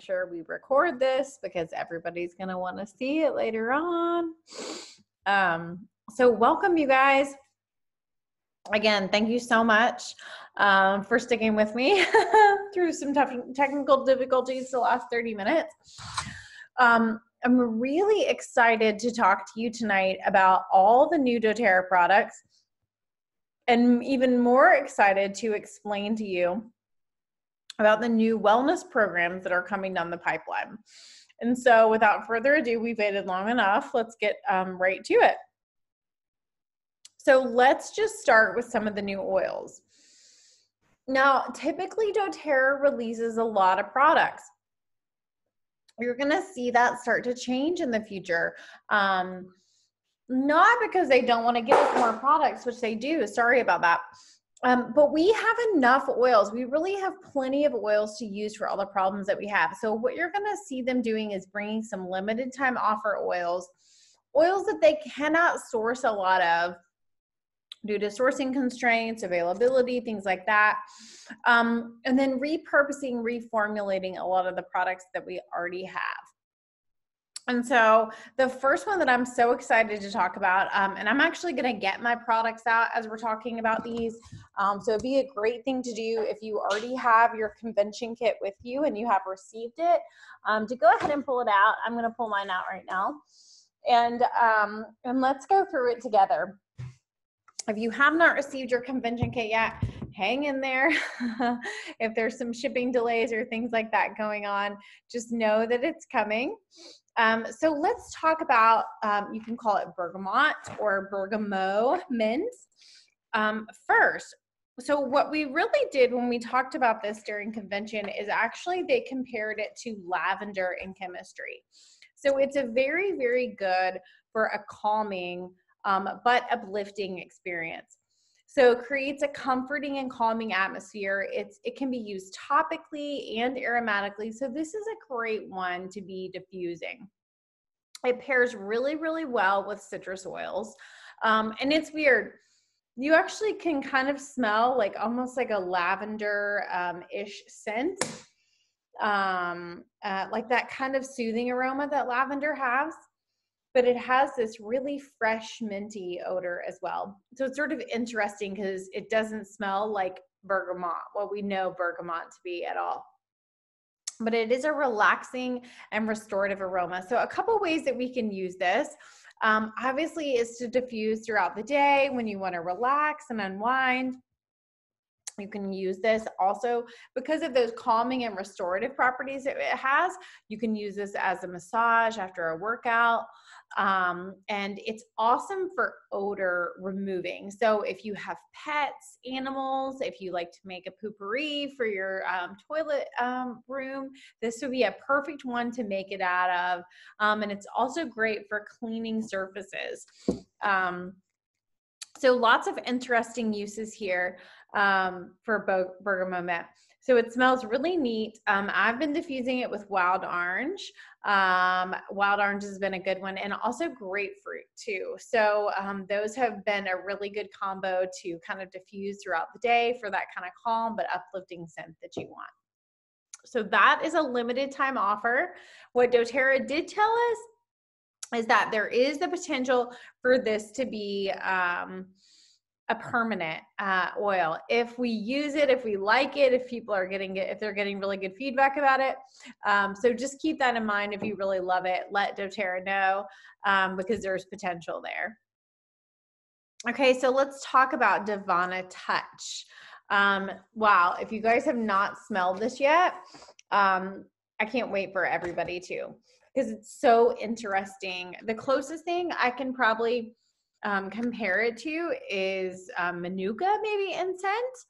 sure we record this because everybody's going to want to see it later on. Um, so, welcome, you guys. Again, thank you so much um, for sticking with me through some tough technical difficulties the last 30 minutes. Um, I'm really excited to talk to you tonight about all the new doTERRA products and even more excited to explain to you about the new wellness programs that are coming down the pipeline. And so, without further ado, we've waited long enough. Let's get um, right to it. So, let's just start with some of the new oils. Now, typically, doTERRA releases a lot of products. You're going to see that start to change in the future. Um, not because they don't want to give us more products, which they do. Sorry about that. Um, but we have enough oils. We really have plenty of oils to use for all the problems that we have. So, what you're going to see them doing is bringing some limited time offer oils, oils that they cannot source a lot of due to sourcing constraints, availability, things like that. Um, and then repurposing, reformulating a lot of the products that we already have. And so the first one that I'm so excited to talk about, um, and I'm actually going to get my products out as we're talking about these. Um, so it'd be a great thing to do if you already have your convention kit with you and you have received it, um, to go ahead and pull it out. I'm going to pull mine out right now, and um, and let's go through it together. If you have not received your convention kit yet, hang in there. if there's some shipping delays or things like that going on, just know that it's coming. Um, so let's talk about, um, you can call it bergamot or bergamot mint um, first. So what we really did when we talked about this during convention is actually they compared it to lavender in chemistry. So it's a very, very good for a calming um, but uplifting experience. So it creates a comforting and calming atmosphere. It's it can be used topically and aromatically. So this is a great one to be diffusing. It pairs really, really well with citrus oils. Um, and it's weird. You actually can kind of smell like almost like a lavender um, ish scent, um, uh, like that kind of soothing aroma that lavender has but it has this really fresh minty odor as well. So it's sort of interesting because it doesn't smell like bergamot, what we know bergamot to be at all. But it is a relaxing and restorative aroma. So, a couple ways that we can use this um, obviously is to diffuse throughout the day when you want to relax and unwind. You can use this also because of those calming and restorative properties it has. You can use this as a massage after a workout. Um, and it's awesome for odor removing. So if you have pets, animals, if you like to make a poopery for your um, toilet um, room, this would be a perfect one to make it out of. Um, and it's also great for cleaning surfaces. Um, so lots of interesting uses here um, for bergamot. So it smells really neat. Um, I've been diffusing it with wild orange. Um, wild orange has been a good one, and also grapefruit too. So um, those have been a really good combo to kind of diffuse throughout the day for that kind of calm but uplifting scent that you want. So that is a limited time offer. What doTERRA did tell us is that there is the potential for this to be um, a permanent uh, oil. If we use it if we like it if people are getting it if they're getting really good feedback about it um, so just keep that in mind if you really love it. Let doterra know um, because there's potential there. Okay so let's talk about Davana Touch. Um, wow if you guys have not smelled this yet um, i can't wait for everybody to because it's so interesting. The closest thing i can probably um, compare it to is um, Manuka, maybe incense,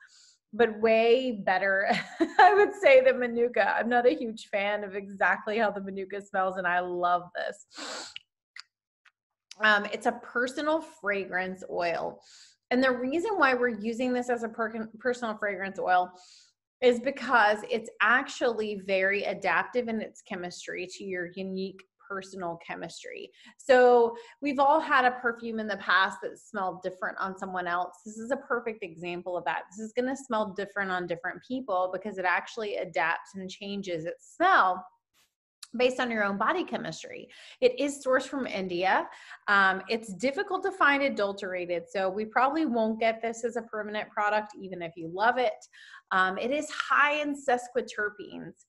but way better, I would say, than Manuka. I'm not a huge fan of exactly how the Manuka smells, and I love this. Um, it's a personal fragrance oil. And the reason why we're using this as a per- personal fragrance oil is because it's actually very adaptive in its chemistry to your unique personal chemistry. So we've all had a perfume in the past that smelled different on someone else. This is a perfect example of that. This is going to smell different on different people because it actually adapts and changes its smell based on your own body chemistry. It is sourced from India. Um, it's difficult to find adulterated, so we probably won't get this as a permanent product, even if you love it. Um, it is high in sesquiterpenes.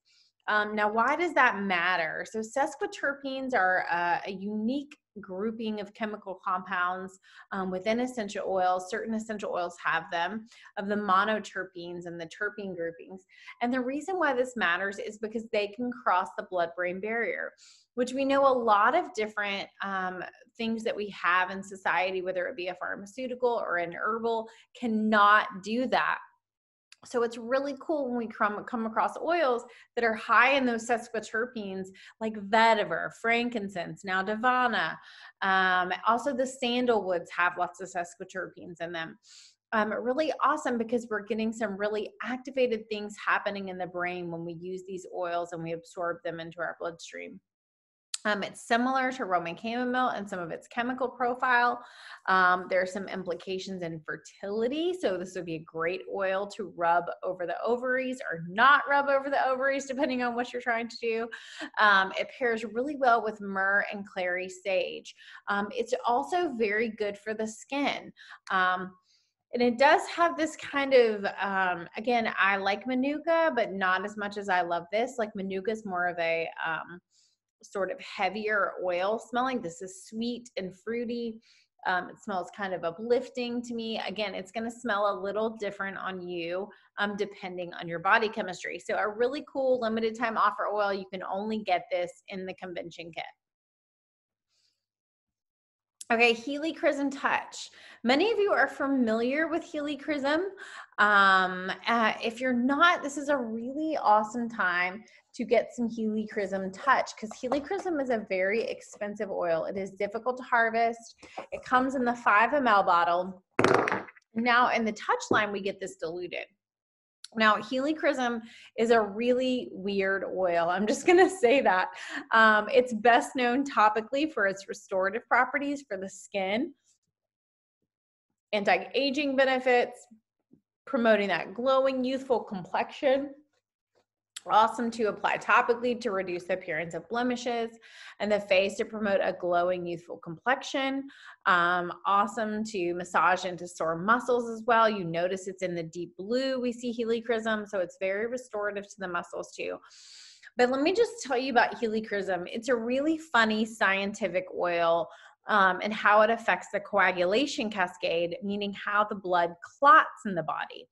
Um, now, why does that matter? So, sesquiterpenes are uh, a unique grouping of chemical compounds um, within essential oils. Certain essential oils have them, of the monoterpenes and the terpene groupings. And the reason why this matters is because they can cross the blood brain barrier, which we know a lot of different um, things that we have in society, whether it be a pharmaceutical or an herbal, cannot do that so it's really cool when we come, come across oils that are high in those sesquiterpenes, like vetiver, frankincense, now davana. Um, also, the sandalwoods have lots of sesquiterpenes in them. Um, really awesome because we're getting some really activated things happening in the brain when we use these oils and we absorb them into our bloodstream. Um, it's similar to Roman chamomile and some of its chemical profile. Um, there are some implications in fertility. So, this would be a great oil to rub over the ovaries or not rub over the ovaries, depending on what you're trying to do. Um, it pairs really well with myrrh and clary sage. Um, it's also very good for the skin um, and it does have this kind of um, again i like manuka but not as much as i love this like manuka is more of a um, sort of heavier oil smelling. This is sweet and fruity. Um, it smells kind of uplifting to me. Again, it's going to smell a little different on you um, depending on your body chemistry. So, a really cool limited time offer oil. You can only get this in the convention kit. Okay, Helichrysum Touch. Many of you are familiar with Helichrysum. Um, uh, if you're not, this is a really awesome time to get some Helichrysum Touch because Helichrysum is a very expensive oil. It is difficult to harvest. It comes in the 5 ml bottle. Now, in the Touch line, we get this diluted. Now, helichrysum is a really weird oil. I'm just going to say that. Um, it's best known topically for its restorative properties for the skin, anti aging benefits, promoting that glowing, youthful complexion awesome to apply topically to reduce the appearance of blemishes and the face to promote a glowing youthful complexion. Um, awesome to massage into sore muscles as well. You notice it's in the deep blue. We see helichrysum so it's very restorative to the muscles too. But let me just tell you about helichrysum. It's a really funny scientific oil um, and how it affects the coagulation cascade meaning how the blood clots in the body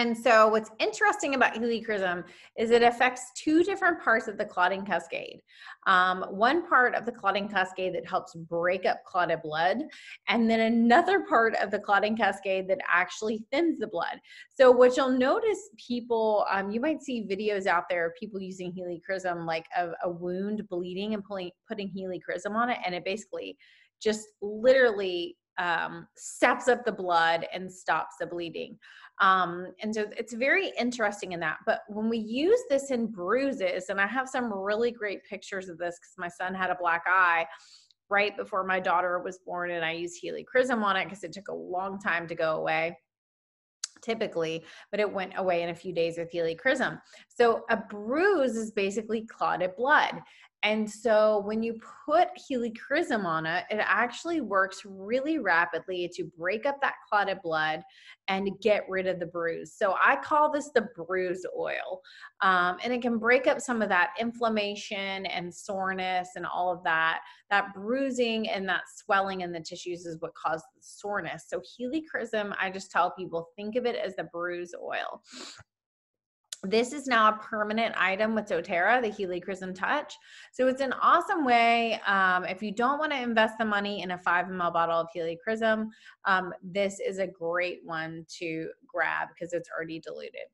and so, what's interesting about helichrysum is it affects two different parts of the clotting cascade. Um, one part of the clotting cascade that helps break up clotted blood, and then another part of the clotting cascade that actually thins the blood. So, what you'll notice, people, um, you might see videos out there of people using helichrysum, like a, a wound bleeding and pulling, putting helichrysum on it, and it basically just literally um, steps up the blood and stops the bleeding. Um, and so it's very interesting in that. But when we use this in bruises, and I have some really great pictures of this because my son had a black eye right before my daughter was born, and I used helichrysum on it because it took a long time to go away typically, but it went away in a few days with helichrysum. So a bruise is basically clotted blood. And so when you put helichrysum on it, it actually works really rapidly to break up that clotted blood and get rid of the bruise. So I call this the bruise oil. Um, and it can break up some of that inflammation and soreness and all of that. That bruising and that swelling in the tissues is what causes the soreness. So helichrysum, I just tell people think of it as the bruise oil. This is now a permanent item with doTERRA, the Helichrysum Touch. So it's an awesome way. Um, if you don't want to invest the money in a 5 ml bottle of Helichrysum, um, this is a great one to grab because it's already diluted.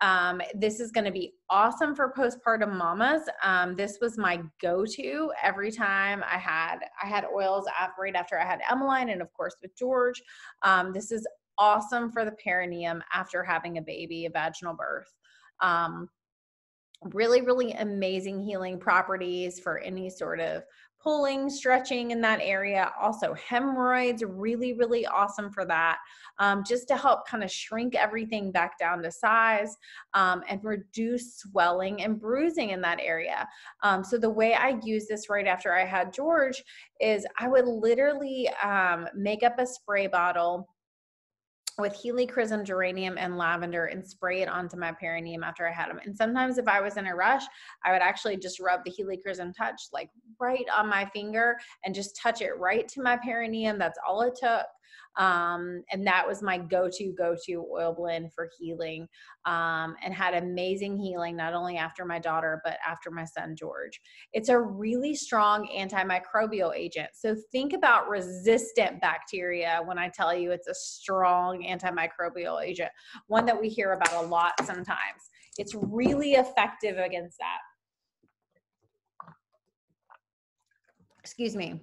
Um, this is going to be awesome for postpartum mamas. Um, this was my go-to every time I had I had oils after, right after I had Emmeline, and of course with George. Um, this is awesome for the perineum after having a baby, a vaginal birth. Um, really, really amazing healing properties for any sort of pulling, stretching in that area. Also, hemorrhoids, really, really awesome for that. Um, just to help kind of shrink everything back down to size um, and reduce swelling and bruising in that area. Um, so, the way I use this right after I had George is I would literally um, make up a spray bottle with helichrysum, geranium, and lavender and spray it onto my perineum after I had them. And sometimes if I was in a rush, I would actually just rub the helichrysum touch like right on my finger and just touch it right to my perineum. That's all it took. Um, and that was my go-to go-to oil blend for healing. Um, and had amazing healing not only after my daughter but after my son george. It's a really strong antimicrobial agent. So think about resistant bacteria when i tell you it's a strong antimicrobial agent one that we hear about a lot sometimes. It's really effective against that. Excuse me.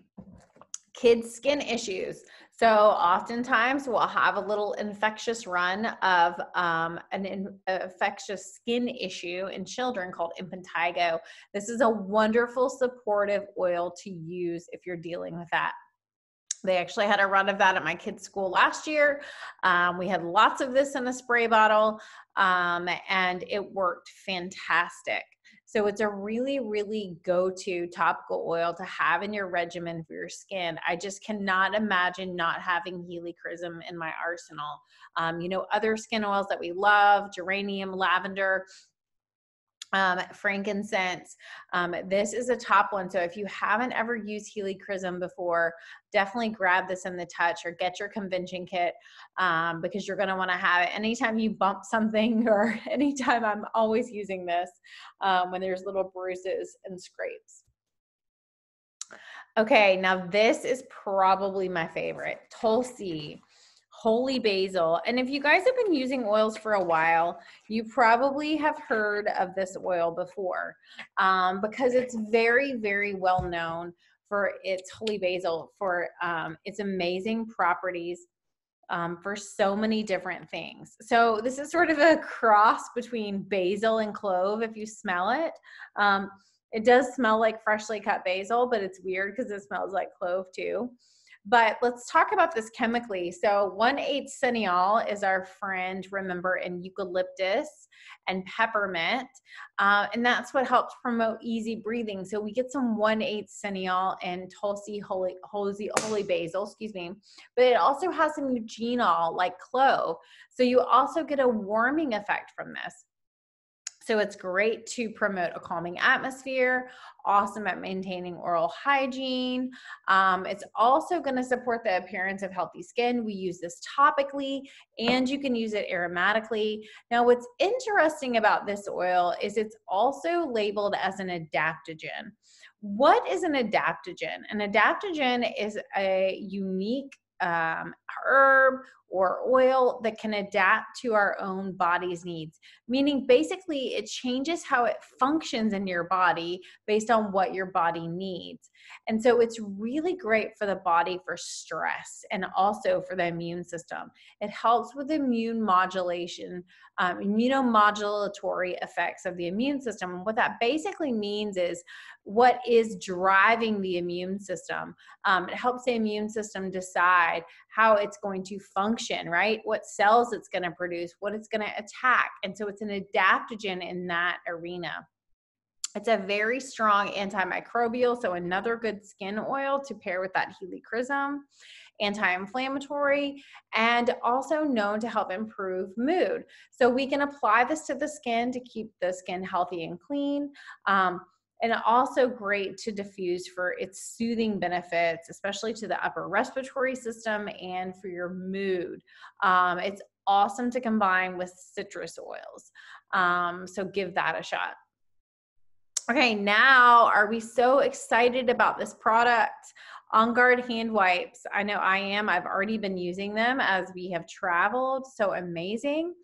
Kids skin issues so oftentimes we'll have a little infectious run of um, an in, infectious skin issue in children called impetigo. This is a wonderful supportive oil to use if you're dealing with that. They actually had a run of that at my kids' school last year. Um, we had lots of this in a spray bottle, um, and it worked fantastic. So it's a really, really go to topical oil to have in your regimen for your skin. I just cannot imagine not having helichrysum in my arsenal. Um, you know, other skin oils that we love, geranium, lavender, um, frankincense. Um, this is a top one. So if you haven't ever used helichrysum before, definitely grab this in the touch or get your convention kit um, because you're going to want to have it anytime you bump something or anytime I'm always using this um, when there's little bruises and scrapes. Okay, now this is probably my favorite, Tulsi holy basil. And if you guys have been using oils for a while, you probably have heard of this oil before um, because it's very, very well known for its holy basil, for um, its amazing properties um, for so many different things. So this is sort of a cross between basil and clove if you smell it. Um, it does smell like freshly cut basil, but it's weird because it smells like clove too. But let's talk about this chemically. So 1,8 cineol is our friend, remember, in eucalyptus and peppermint. Uh, and that's what helps promote easy breathing. So we get some 1,8 cineol and Tulsi holy, holy, holy basil, excuse me. But it also has some eugenol like clove. So you also get a warming effect from this. So it's great to promote a calming atmosphere, awesome at maintaining oral hygiene. Um, it's also going to support the appearance of healthy skin. We use this topically and you can use it aromatically. Now, what's interesting about this oil is it's also labeled as an adaptogen. What is an adaptogen? An adaptogen is a unique um, herb or oil that can adapt to our own body's needs. Meaning, basically, it changes how it functions in your body based on what your body needs. And so, it's really great for the body for stress and also for the immune system. It helps with immune modulation, um, immunomodulatory effects of the immune system. What that basically means is what is driving the immune system. Um, it helps the immune system decide how it's going to function, right? What cells it's going to produce, what it's going to attack. And so it's an adaptogen in that arena. It's a very strong antimicrobial, so another good skin oil to pair with that helichrysum, anti-inflammatory, and also known to help improve mood. So we can apply this to the skin to keep the skin healthy and clean. Um, and also great to diffuse for its soothing benefits, especially to the upper respiratory system and for your mood. Um, it's awesome to combine with citrus oils. Um, so give that a shot. Okay, now are we so excited about this product? On Guard hand wipes. I know I am. I've already been using them as we have traveled. So amazing.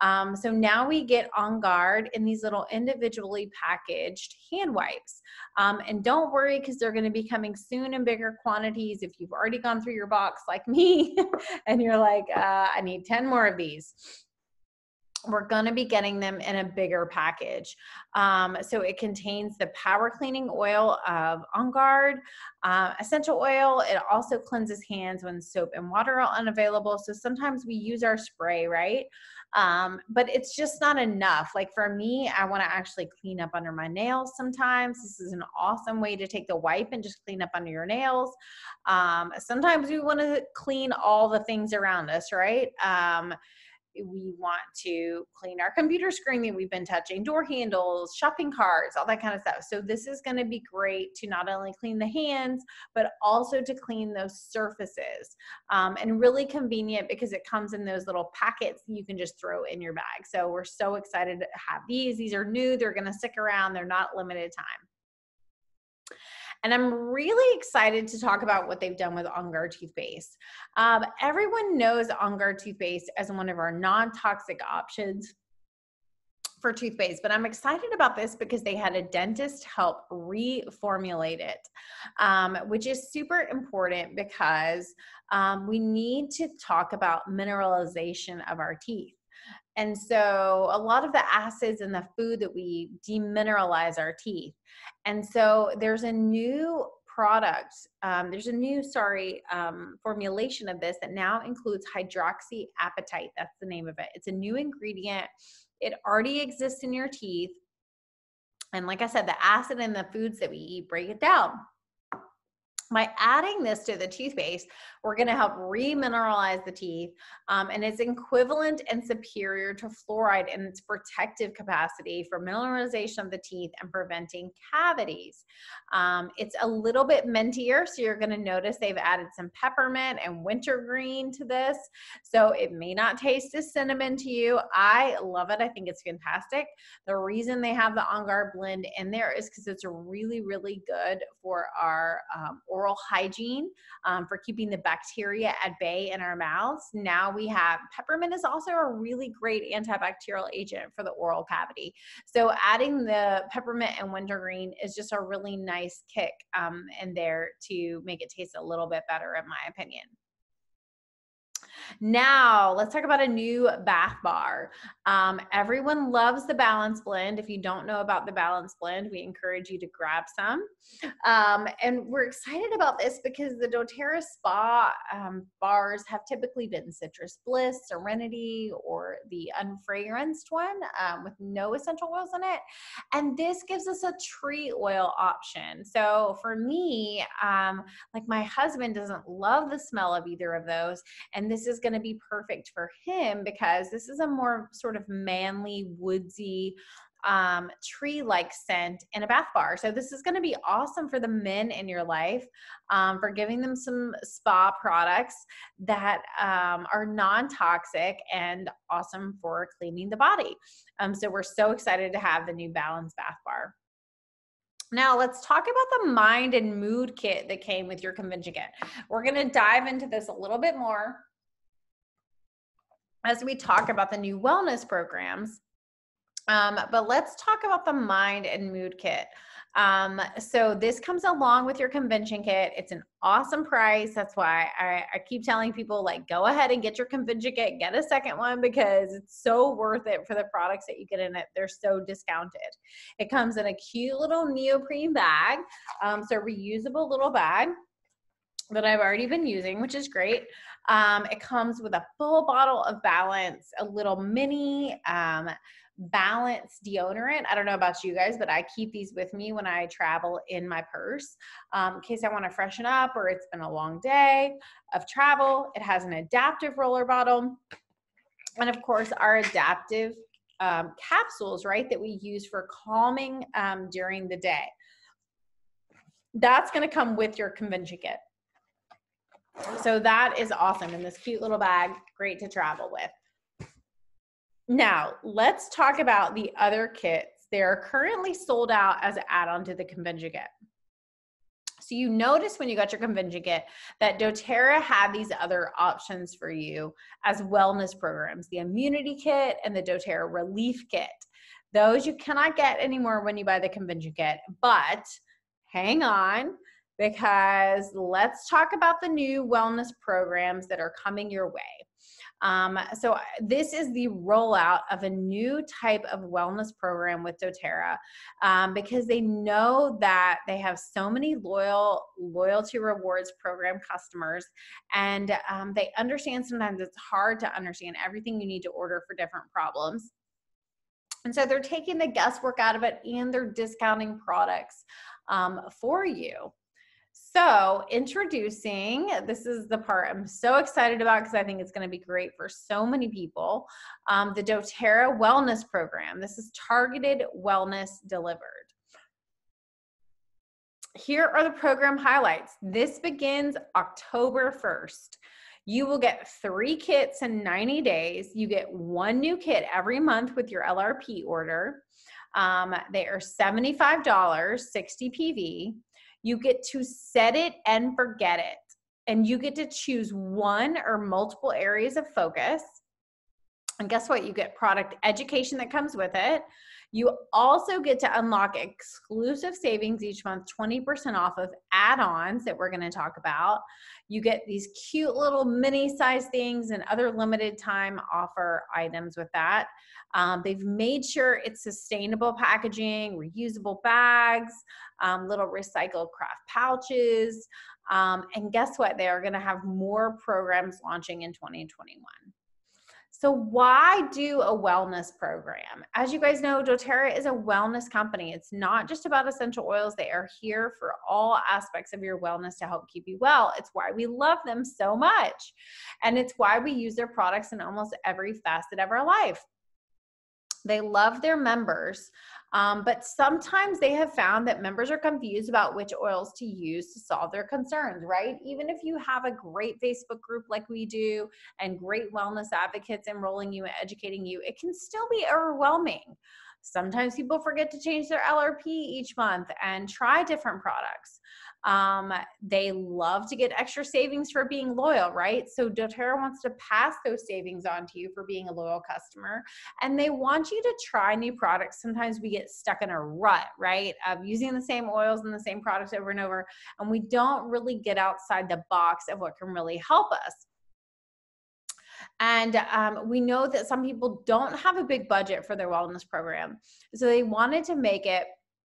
Um, so now we get On Guard in these little individually packaged hand wipes. Um, and don't worry because they're going to be coming soon in bigger quantities. If you've already gone through your box like me and you're like, uh, I need 10 more of these. We're going to be getting them in a bigger package. Um, so it contains the power cleaning oil of On Guard, uh, essential oil. It also cleanses hands when soap and water are unavailable. So sometimes we use our spray, right? Um, but it's just not enough. Like for me, I want to actually clean up under my nails sometimes. This is an awesome way to take the wipe and just clean up under your nails. Um, sometimes we want to clean all the things around us, right? We want to clean our computer screen that we've been touching, door handles, shopping carts, all that kind of stuff. So this is going to be great to not only clean the hands, but also to clean those surfaces. Um, and really convenient because it comes in those little packets you can just throw in your bag. So we're so excited to have these. These are new. They're going to stick around. They're not limited time. And I'm really excited to talk about what they've done with On Guard toothpaste. Um, everyone knows On Guard toothpaste as one of our non toxic options for toothpaste, but I'm excited about this because they had a dentist help reformulate it, um, which is super important because um, we need to talk about mineralization of our teeth. And so a lot of the acids in the food that we demineralize our teeth. And so there's a new product, um, there's a new, sorry, um, formulation of this that now includes hydroxyapatite. That's the name of it. It's a new ingredient. It already exists in your teeth. And like I said, the acid in the foods that we eat break it down. By adding this to the toothpaste, we're going to help remineralize the teeth, um, and it's equivalent and superior to fluoride in its protective capacity for mineralization of the teeth and preventing cavities. Um, it's a little bit mintier, so you're going to notice they've added some peppermint and wintergreen to this. So it may not taste as cinnamon to you. I love it. I think it's fantastic. The reason they have the On Guard blend in there is because it's really, really good for our um, oral hygiene, um, for keeping the bacteria at bay in our mouths. Now we have peppermint is also a really great antibacterial agent for the oral cavity. So adding the peppermint and wintergreen is just a really nice kick um, in there to make it taste a little bit better, in my opinion. Now, let's talk about a new bath bar. Um, everyone loves the Balance Blend. If you don't know about the Balance Blend, we encourage you to grab some. Um, and we're excited about this because the doTERRA Spa um, bars have typically been Citrus Bliss, Serenity, or the unfragranced one um, with no essential oils in it. And this gives us a tree oil option. So for me, um, like my husband doesn't love the smell of either of those. And this is going to be perfect for him because this is a more sort of manly, woodsy, um, tree like scent in a bath bar. So, this is going to be awesome for the men in your life um, for giving them some spa products that um, are non toxic and awesome for cleaning the body. Um, so, we're so excited to have the new Balance Bath Bar. Now, let's talk about the mind and mood kit that came with your convention kit. We're going to dive into this a little bit more as we talk about the new wellness programs. Um, but let's talk about the mind and mood kit. Um, so this comes along with your convention kit. It's an awesome price. That's why I, I, keep telling people like go ahead and get your convention kit, get a second one because it's so worth it for the products that you get in it. They're so discounted. It comes in a cute little neoprene bag, um, so reusable little bag that I've already been using, which is great. Um, it comes with a full bottle of Balance, a little mini um, Balance deodorant. I don't know about you guys, but I keep these with me when I travel in my purse um, in case I want to freshen up or it's been a long day of travel. It has an adaptive roller bottle. And of course, our adaptive um, capsules, right, that we use for calming um, during the day. That's going to come with your convention kit. So that is awesome in this cute little bag, great to travel with. Now, let's talk about the other kits. They are currently sold out as an add-on to the convention kit. So you notice when you got your convention kit that doTERRA had these other options for you as wellness programs, the immunity kit and the doTERRA relief kit. Those you cannot get anymore when you buy the convention kit, but hang on because let's talk about the new wellness programs that are coming your way. Um, so this is the rollout of a new type of wellness program with doTERRA um, because they know that they have so many loyal loyalty rewards program customers and um, they understand sometimes it's hard to understand everything you need to order for different problems and so they're taking the guesswork out of it and they're discounting products um, for you. So, introducing this is the part I'm so excited about because I think it's going to be great for so many people. Um, the doTERRA Wellness Program. This is targeted wellness delivered. Here are the program highlights. This begins October 1st. You will get three kits in 90 days. You get one new kit every month with your LRP order. Um, they are $75, 60 PV. You get to set it and forget it. And you get to choose one or multiple areas of focus. And guess what? You get product education that comes with it. You also get to unlock exclusive savings each month, 20% off of add ons that we're going to talk about. You get these cute little mini size things and other limited time offer items with that. Um, they've made sure it's sustainable packaging, reusable bags, um, little recycled craft pouches. Um, and guess what? They are going to have more programs launching in 2021. So, why do a wellness program? As you guys know, doTERRA is a wellness company. It's not just about essential oils, they are here for all aspects of your wellness to help keep you well. It's why we love them so much. And it's why we use their products in almost every facet of our life. They love their members. Um, but sometimes they have found that members are confused about which oils to use to solve their concerns, right? Even if you have a great Facebook group like we do and great wellness advocates enrolling you and educating you, it can still be overwhelming. Sometimes people forget to change their LRP each month and try different products. Um, they love to get extra savings for being loyal, right? So doTERRA wants to pass those savings on to you for being a loyal customer. And they want you to try new products. Sometimes we get stuck in a rut, right? Of using the same oils and the same products over and over. And we don't really get outside the box of what can really help us. And um, we know that some people don't have a big budget for their wellness program. So they wanted to make it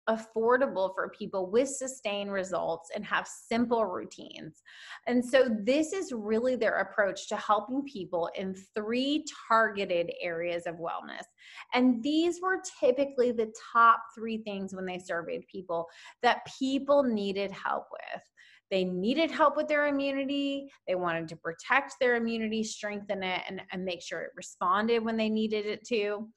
affordable for people with sustained results and have simple routines. And so, this is really their approach to helping people in three targeted areas of wellness. And these were typically the top three things when they surveyed people that people needed help with. They needed help with their immunity. They wanted to protect their immunity, strengthen it, and, and make sure it responded when they needed it to.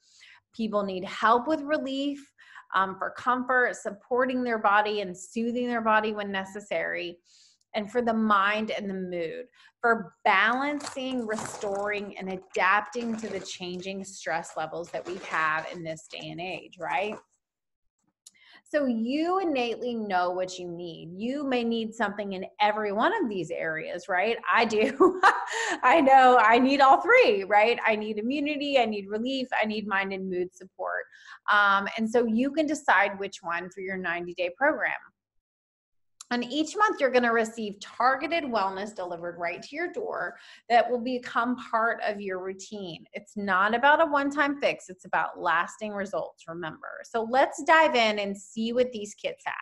People need help with relief um, for comfort, supporting their body and soothing their body when necessary, and for the mind and the mood, for balancing, restoring, and adapting to the changing stress levels that we have in this day and age, right? So you innately know what you need. You may need something in every one of these areas, right? I do. I know I need all three, right? I need immunity, I need relief, I need mind and mood support. Um, and so you can decide which one for your 90 day program. And each month, you're going to receive targeted wellness delivered right to your door that will become part of your routine. It's not about a one time fix, it's about lasting results, remember. So let's dive in and see what these kits have.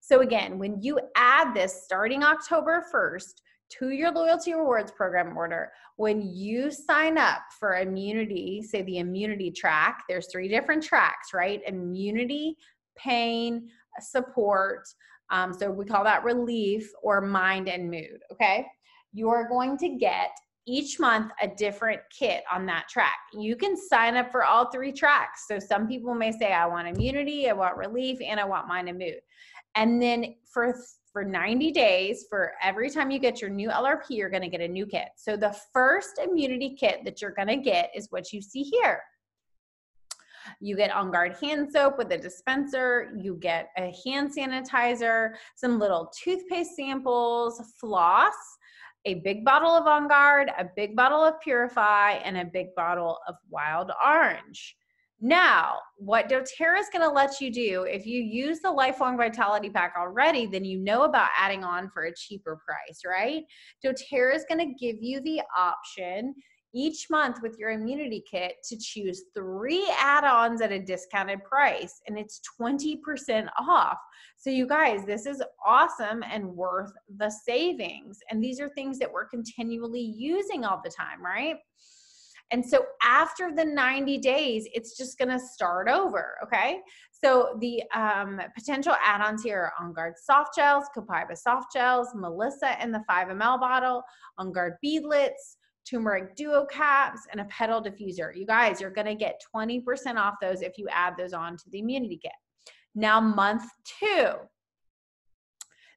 So, again, when you add this starting October 1st, to your loyalty rewards program order when you sign up for immunity say the immunity track there's three different tracks right immunity pain support um, so we call that relief or mind and mood. Okay. You are going to get each month a different kit on that track. You can sign up for all three tracks. So some people may say, I want immunity, I want relief, and I want mind and mood. And then for for 90 days, for every time you get your new LRP, you're going to get a new kit. So the first immunity kit that you're going to get is what you see here. You get On Guard hand soap with a dispenser. You get a hand sanitizer, some little toothpaste samples, floss, a big bottle of On Guard, a big bottle of Purify, and a big bottle of Wild Orange. Now, what doTERRA is going to let you do, if you use the Lifelong Vitality Pack already, then you know about adding on for a cheaper price, right? doTERRA is going to give you the option each month with your immunity kit to choose three add ons at a discounted price, and it's 20% off. So, you guys, this is awesome and worth the savings. And these are things that we're continually using all the time, right? And so after the 90 days, it's just to start over. Okay. So the um, potential add ons here are On Guard soft gels, Copaiba soft gels, Melissa in the 5 ml bottle, On Guard beadlets, turmeric duo caps, and a petal diffuser. You guys, you're going to get 20% off those if you add those on to the immunity kit. Now, month two.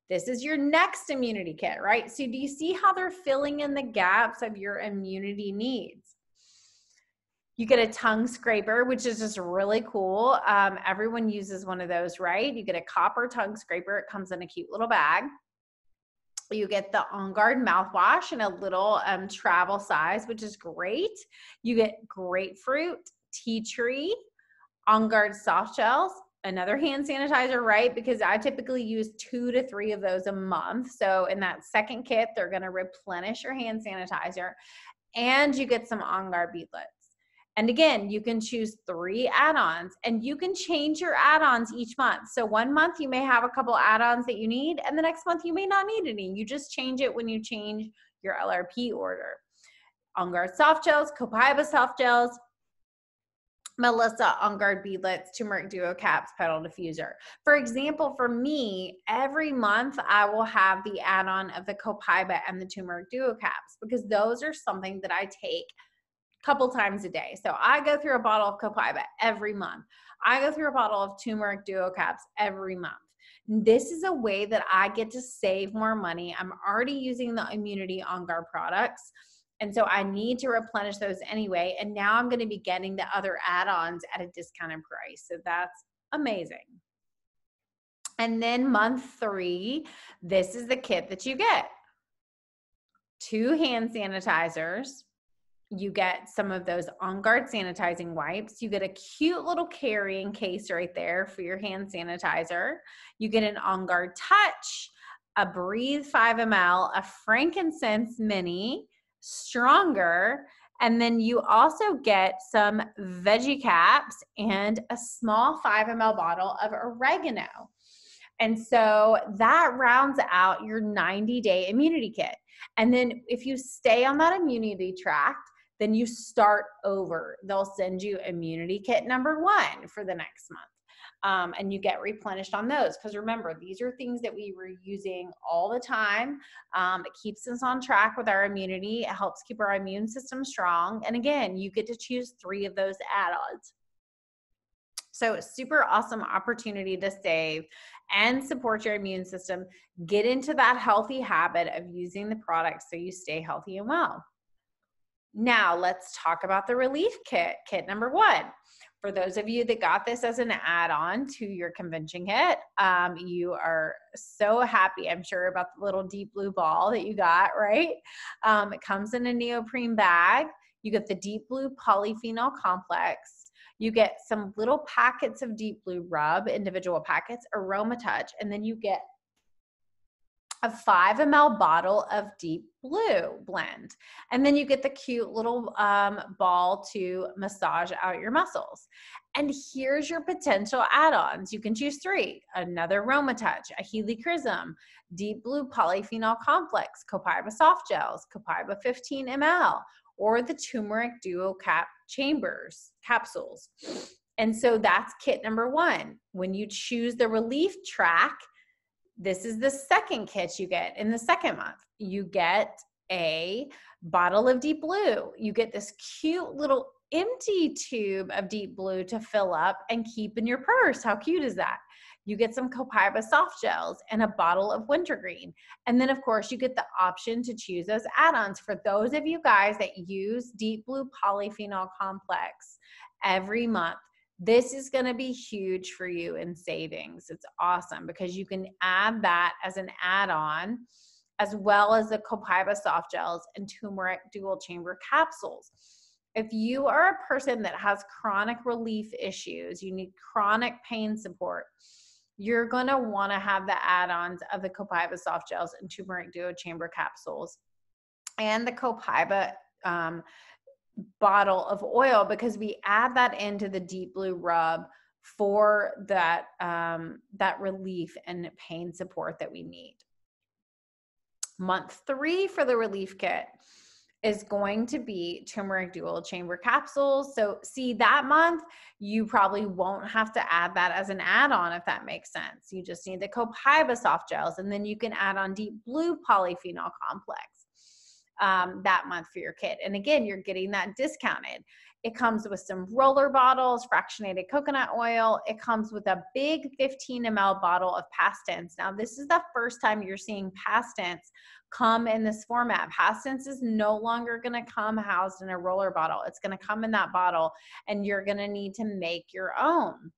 This is your next immunity kit, right? So, do you see how they're filling in the gaps of your immunity needs? You get a tongue scraper, which is just really cool. Um, everyone uses one of those, right? You get a copper tongue scraper. It comes in a cute little bag. You get the On Guard mouthwash in a little um, travel size, which is great. You get grapefruit, tea tree, On Guard soft gels, another hand sanitizer, right? Because I typically use two to three of those a month. So in that second kit, they're going to replenish your hand sanitizer and you get some On Guard beadlets. And again, you can choose three add ons and you can change your add ons each month. So, one month you may have a couple add ons that you need, and the next month you may not need any. You just change it when you change your LRP order. On Guard soft gels, Copaiba soft gels, Melissa On Guard beadlets, turmeric duo caps, petal diffuser. For example, for me, every month I will have the add on of the Copaiba and the turmeric duo caps because those are something that I take couple times a day. So I go through a bottle of Copaiba every month. I go through a bottle of turmeric duo caps every month. This is a way that I get to save more money. I'm already using the Immunity On Guard products. And so I need to replenish those anyway. And now I'm going to be getting the other add ons at a discounted price. So that's amazing. And then month three, this is the kit that you get two hand sanitizers, you get some of those on guard sanitizing wipes. You get a cute little carrying case right there for your hand sanitizer. You get an on guard touch, a breathe 5 ml, a frankincense mini, stronger. And then you also get some veggie caps and a small 5 ml bottle of oregano. And so that rounds out your 90 day immunity kit. And then if you stay on that immunity track, then you start over. They'll send you immunity kit number one for the next month. Um, and you get replenished on those. Because remember, these are things that we were using all the time. Um, it keeps us on track with our immunity, it helps keep our immune system strong. And again, you get to choose three of those add ons. So, super awesome opportunity to save and support your immune system. Get into that healthy habit of using the products so you stay healthy and well. Now, let's talk about the relief kit, kit number one. For those of you that got this as an add on to your convention kit, um, you are so happy, I'm sure, about the little deep blue ball that you got, right? Um, it comes in a neoprene bag. You get the deep blue polyphenol complex. You get some little packets of deep blue rub, individual packets, aroma touch, and then you get a five ml bottle of deep blue blend. And then you get the cute little um, ball to massage out your muscles. And here's your potential add ons. You can choose three another Aroma Touch, a Helichrysum, Deep Blue Polyphenol Complex, Copaiba Soft Gels, Copaiba 15 ml, or the Turmeric Duo Cap Chambers capsules. And so that's kit number one. When you choose the relief track, this is the second kit you get in the second month. You get a bottle of deep blue. You get this cute little empty tube of deep blue to fill up and keep in your purse. How cute is that? You get some Copaiba soft gels and a bottle of wintergreen. And then, of course, you get the option to choose those add ons. For those of you guys that use Deep Blue Polyphenol Complex every month, this is going to be huge for you in savings. It's awesome because you can add that as an add on, as well as the Copaiba soft gels and turmeric dual chamber capsules. If you are a person that has chronic relief issues, you need chronic pain support, you're going to want to have the add ons of the Copaiba soft gels and turmeric duo chamber capsules and the Copaiba um, bottle of oil because we add that into the deep blue rub for that um, that relief and pain support that we need. Month three for the relief kit is going to be turmeric dual chamber capsules. So, see, that month, you probably won't have to add that as an add on if that makes sense. You just need the Copaiba soft gels, and then you can add on deep blue polyphenol complex um, that month for your kit. And again, you're getting that discounted. It comes with some roller bottles, fractionated coconut oil. It comes with a big 15 ml bottle of PastTense. Now, this is the first time you're seeing PastTense come in this format. PastTense is no longer going to come housed in a roller bottle. It's going to come in that bottle, and you're going to need to make your own.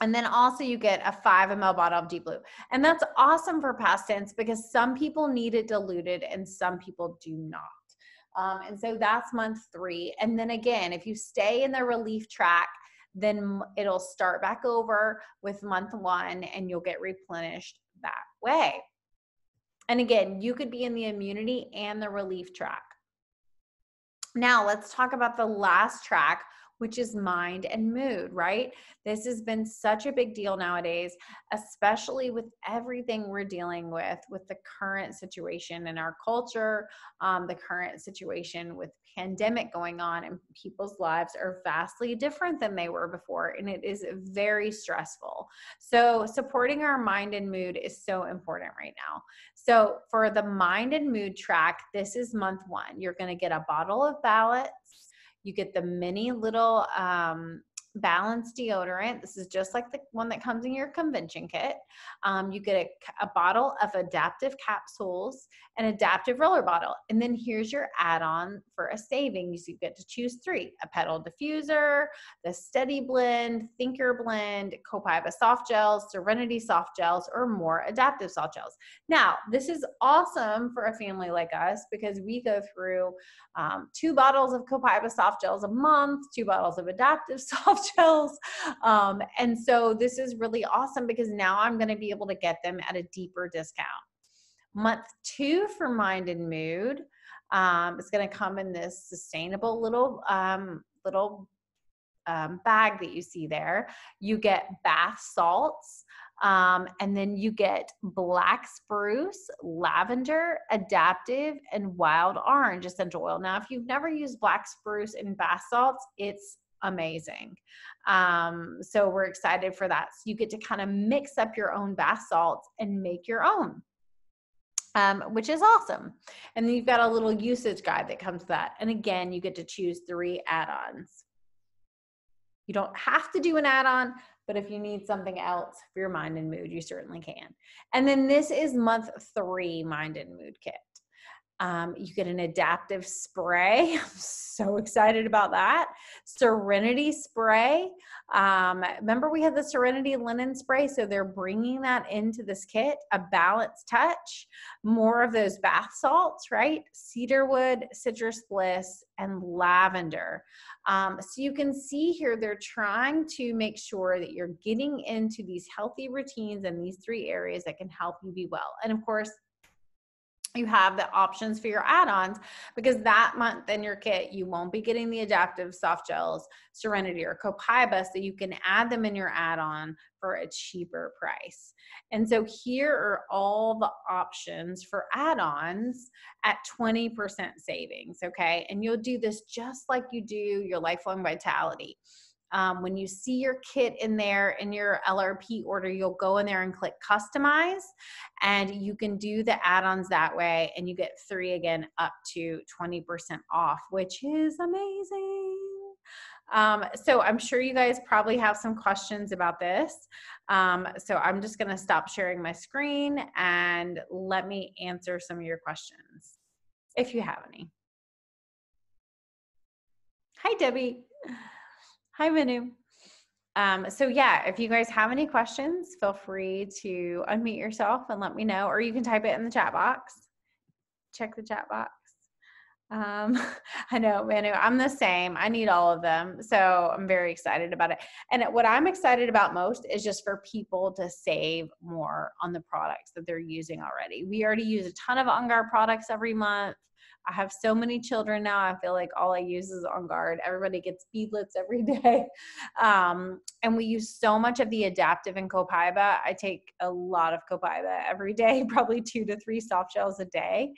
And then also you get a five ml bottle of deep blue. And that's awesome for PastTense because some people need it diluted and some people do not. Um, and so that's month three. And then again, if you stay in the relief track, then it'll start back over with month one and you'll get replenished that way. And again, you could be in the immunity and the relief track. Now, let's talk about the last track, which is mind and mood, right? This has been such a big deal nowadays, especially with everything we're dealing with, with the current situation in our culture, um, the current situation with pandemic going on, and people's lives are vastly different than they were before, and it is very stressful. So, supporting our mind and mood is so important right now. So, for the mind and mood track, this is month one. You're going to get a bottle of balance you get the mini little um, balance deodorant. This is just like the one that comes in your convention kit. Um, you get a, a, bottle of Adaptiv capsules, an Adaptiv roller bottle, and then here's your add-on for a savings. You get to choose three: a petal diffuser, the Steady Blend, Thinker Blend, Copaiba soft gels, Serenity soft gels, or more Adaptiv soft gels. Now, this is awesome for a family like us because we go through um, two bottles of Copaiba soft gels a month, two bottles of Adaptiv soft gels. Um, and so this is really awesome because now I'm going to be able to get them at a deeper discount. Month two for Mind and Mood um, is going to come in this sustainable little um, little um, bag that you see there. You get bath salts. Um, and then you get black spruce, lavender, Adaptiv, and wild orange essential oil. Now, if you've never used black spruce in bath salts, it's amazing. Um, so we're excited for that. So you get to kind of mix up your own bath salts and make your own. Um, which is awesome. And then you've got a little usage guide that comes with that. And again, you get to choose three add ons. You don't have to do an add on, but if you need something else for your mind and mood, you certainly can. And then this is month three mind and mood kit. Um, you get an Adaptiv spray. I'm so excited about that. Serenity spray. Um, remember, we had the Serenity linen spray, so they're bringing that into this kit. A balanced touch, more of those bath salts, right? Cedarwood, citrus bliss, and lavender. Um, so you can see here they're trying to make sure that you're getting into these healthy routines in these three areas that can help you be well. And of course, you have the options for your add-ons because that month in your kit you won't be getting the Adaptiv soft gels serenity or copaiba so you can add them in your add-on for a cheaper price. And so here are all the options for add-ons at 20% savings okay? And you'll do this just like you do your lifelong vitality um, when you see your kit in there in your LRP order, you'll go in there and click customize, and you can do the add ons that way, and you get three again up to 20% off, which is amazing. Um, so I'm sure you guys probably have some questions about this. Um, so I'm just going to stop sharing my screen and let me answer some of your questions if you have any. Hi, Debbie. Hi, Manu. Um, so yeah, if you guys have any questions, feel free to unmute yourself and let me know, or you can type it in the chat box. Check the chat box. Um, I know, Manu, I'm the same. I need all of them. So I'm very excited about it. And what I'm excited about most is just for people to save more on the products that they're using already. We already use a ton of On Guard products every month. I have so many children now. I feel like all I use is on guard. Everybody gets beadlets every day. Um, and we use so much of the Adaptiv in Copaiba. I take a lot of Copaiba every day, probably two to three soft gels a day.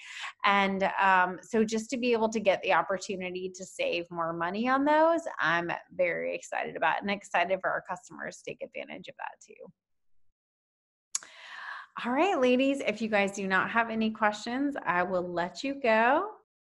And um, so just to be able to get the opportunity to save more money on those, I'm very excited about and excited for our customers to take advantage of that too. All right, ladies, if you guys do not have any questions, I will let you go.